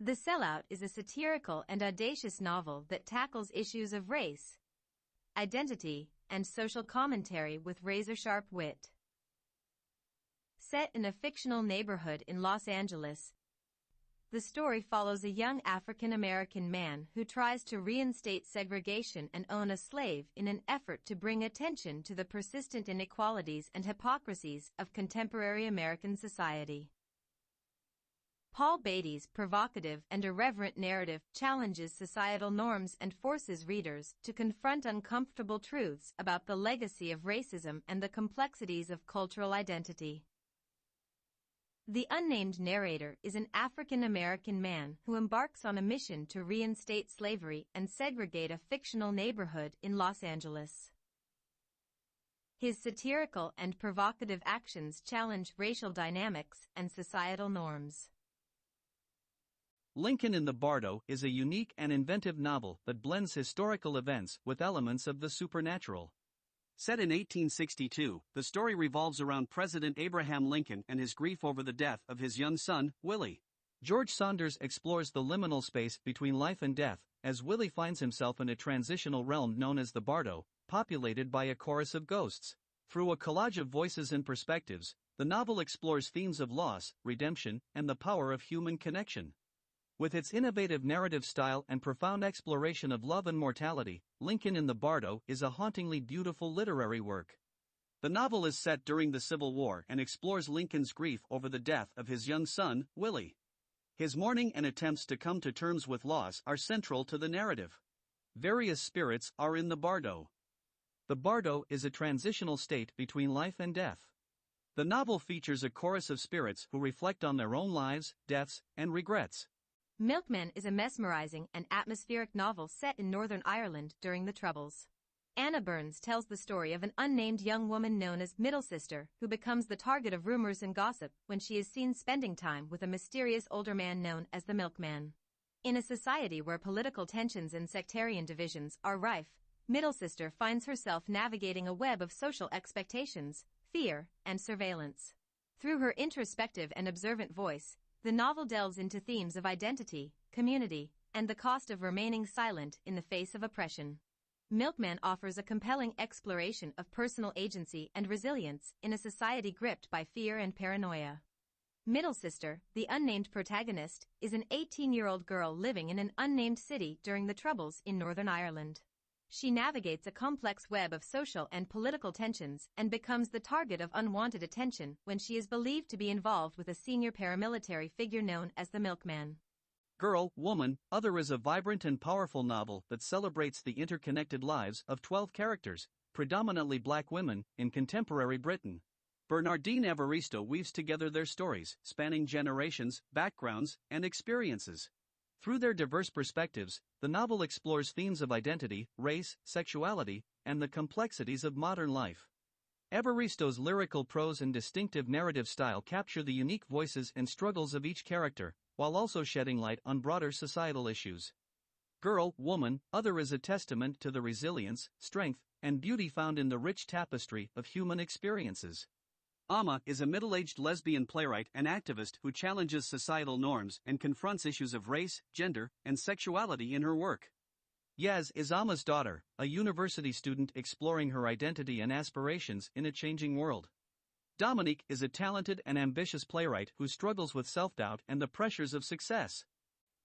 The Sellout is a satirical and audacious novel that tackles issues of race, identity, and social commentary with razor-sharp wit. Set in a fictional neighborhood in Los Angeles, the story follows a young African-American man who tries to reinstate segregation and own a slave in an effort to bring attention to the persistent inequalities and hypocrisies of contemporary American society. Paul Beatty's provocative and irreverent narrative challenges societal norms and forces readers to confront uncomfortable truths about the legacy of racism and the complexities of cultural identity. The unnamed narrator is an African-American man who embarks on a mission to reinstate slavery and segregate a fictional neighborhood in Los Angeles. His satirical and provocative actions challenge racial dynamics and societal norms. Lincoln in the Bardo is a unique and inventive novel that blends historical events with elements of the supernatural. Set in 1862, the story revolves around President Abraham Lincoln and his grief over the death of his young son, Willie. George Saunders explores the liminal space between life and death, as Willie finds himself in a transitional realm known as the Bardo, populated by a chorus of ghosts. Through a collage of voices and perspectives, the novel explores themes of loss, redemption, and the power of human connection. With its innovative narrative style and profound exploration of love and mortality, Lincoln in the Bardo is a hauntingly beautiful literary work. The novel is set during the Civil War and explores Lincoln's grief over the death of his young son, Willie. His mourning and attempts to come to terms with loss are central to the narrative. Various spirits are in the Bardo. The Bardo is a transitional state between life and death. The novel features a chorus of spirits who reflect on their own lives, deaths, and regrets. Milkman is a mesmerizing and atmospheric novel set in Northern Ireland during the Troubles. Anna Burns tells the story of an unnamed young woman known as Middle Sister who becomes the target of rumors and gossip when she is seen spending time with a mysterious older man known as the Milkman. In a society where political tensions and sectarian divisions are rife, Middle Sister finds herself navigating a web of social expectations, fear, and surveillance. Through her introspective and observant voice, the novel delves into themes of identity, community, and the cost of remaining silent in the face of oppression. Milkman offers a compelling exploration of personal agency and resilience in a society gripped by fear and paranoia. Middle Sister, the unnamed protagonist, is an 18-year-old girl living in an unnamed city during the Troubles in Northern Ireland. She navigates a complex web of social and political tensions and becomes the target of unwanted attention when she is believed to be involved with a senior paramilitary figure known as the Milkman. Girl, Woman, Other is a vibrant and powerful novel that celebrates the interconnected lives of 12 characters, predominantly black women, in contemporary Britain. Bernardine Evaristo weaves together their stories, spanning generations, backgrounds, and experiences. Through their diverse perspectives, the novel explores themes of identity, race, sexuality, and the complexities of modern life. Evaristo's lyrical prose and distinctive narrative style capture the unique voices and struggles of each character, while also shedding light on broader societal issues. Girl, Woman, Other is a testament to the resilience, strength, and beauty found in the rich tapestry of human experiences. Amma is a middle-aged lesbian playwright and activist who challenges societal norms and confronts issues of race, gender, and sexuality in her work. Yaz is Amma's daughter, a university student exploring her identity and aspirations in a changing world. Dominique is a talented and ambitious playwright who struggles with self-doubt and the pressures of success.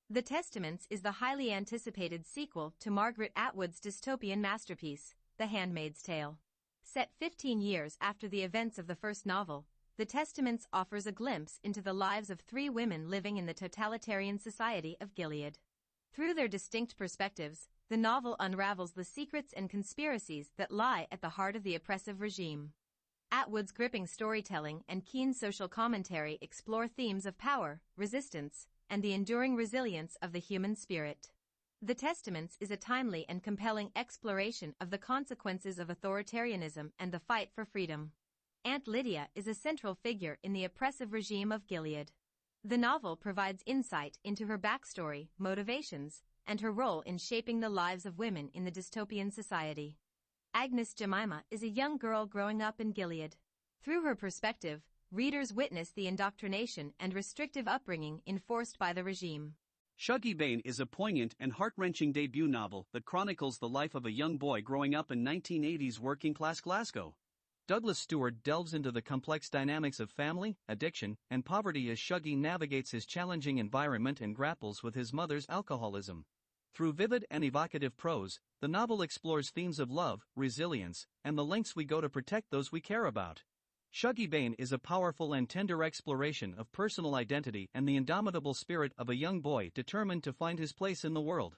The Testaments is the highly anticipated sequel to Margaret Atwood's dystopian masterpiece, The Handmaid's Tale. Set 15 years after the events of the first novel, The Testaments offers a glimpse into the lives of three women living in the totalitarian society of Gilead. Through their distinct perspectives, the novel unravels the secrets and conspiracies that lie at the heart of the oppressive regime. Atwood's gripping storytelling and keen social commentary explore themes of power, resistance, and the enduring resilience of the human spirit. The Testaments is a timely and compelling exploration of the consequences of authoritarianism and the fight for freedom. Aunt Lydia is a central figure in the oppressive regime of Gilead. The novel provides insight into her backstory, motivations, and her role in shaping the lives of women in the dystopian society. Agnes Jemima is a young girl growing up in Gilead. Through her perspective, readers witness the indoctrination and restrictive upbringing enforced by the regime. Shuggie Bain is a poignant and heart-wrenching debut novel that chronicles the life of a young boy growing up in 1980s working-class Glasgow. Douglas Stuart delves into the complex dynamics of family, addiction, and poverty as Shuggie navigates his challenging environment and grapples with his mother's alcoholism. Through vivid and evocative prose, the novel explores themes of love, resilience, and the lengths we go to protect those we care about. Shuggie Bain is a powerful and tender exploration of personal identity and the indomitable spirit of a young boy determined to find his place in the world.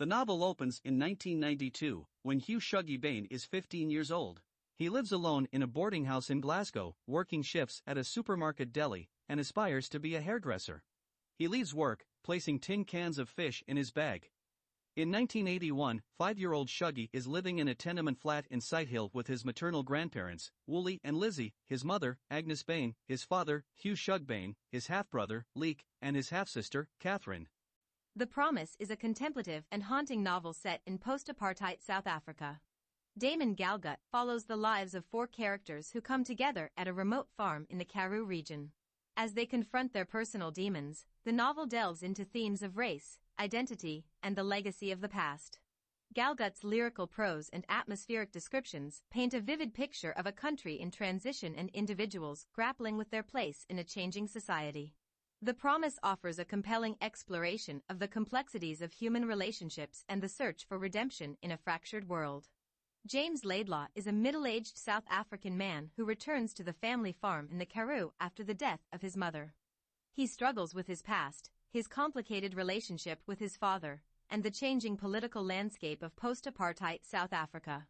The novel opens in 1992, when Hugh Shuggie Bain is 15 years old. He lives alone in a boarding house in Glasgow, working shifts at a supermarket deli, and aspires to be a hairdresser. He leaves work, placing tin cans of fish in his bag. In 1981, five-year-old Shuggie is living in a tenement flat in Sighthill with his maternal grandparents, Wullie and Lizzie, his mother, Agnes Bain, his father, Hugh Shug Bain, his half-brother, Leek, and his half-sister, Catherine. The Promise is a contemplative and haunting novel set in post-apartheid South Africa. Damon Galgut follows the lives of four characters who come together at a remote farm in the Karoo region. As they confront their personal demons, the novel delves into themes of race, identity, and the legacy of the past. Galgut's lyrical prose and atmospheric descriptions paint a vivid picture of a country in transition and individuals grappling with their place in a changing society. The Promise offers a compelling exploration of the complexities of human relationships and the search for redemption in a fractured world. James Laidlaw is a middle-aged South African man who returns to the family farm in the Karoo after the death of his mother. He struggles with his past, his complicated relationship with his father, and the changing political landscape of post-apartheid South Africa.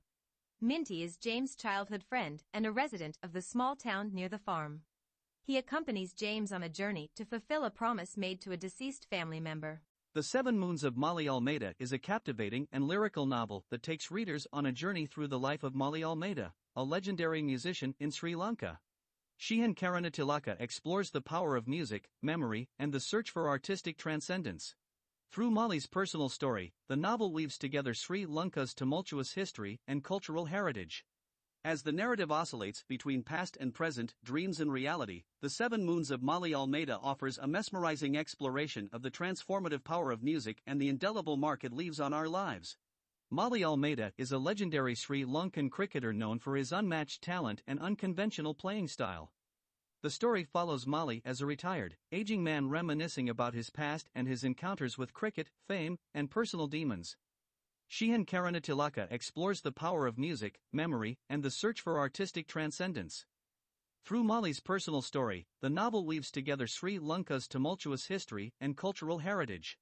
Minty is James' childhood friend and a resident of the small town near the farm. He accompanies James on a journey to fulfill a promise made to a deceased family member. The Seven Moons of Maali Almeida is a captivating and lyrical novel that takes readers on a journey through the life of Maali Almeida, a legendary musician in Sri Lanka. Shehan Karunatilaka explores the power of music, memory, and the search for artistic transcendence. Through Maali's personal story, the novel weaves together Sri Lanka's tumultuous history and cultural heritage. As the narrative oscillates between past and present, dreams and reality, The Seven Moons of Maali Almeida offers a mesmerizing exploration of the transformative power of music and the indelible mark it leaves on our lives. Maali Almeida is a legendary Sri Lankan cricketer known for his unmatched talent and unconventional playing style. The story follows Maali as a retired, aging man reminiscing about his past and his encounters with cricket, fame, and personal demons. Shehan Karunatilaka explores the power of music, memory, and the search for artistic transcendence. Through Maali's personal story, the novel weaves together Sri Lanka's tumultuous history and cultural heritage.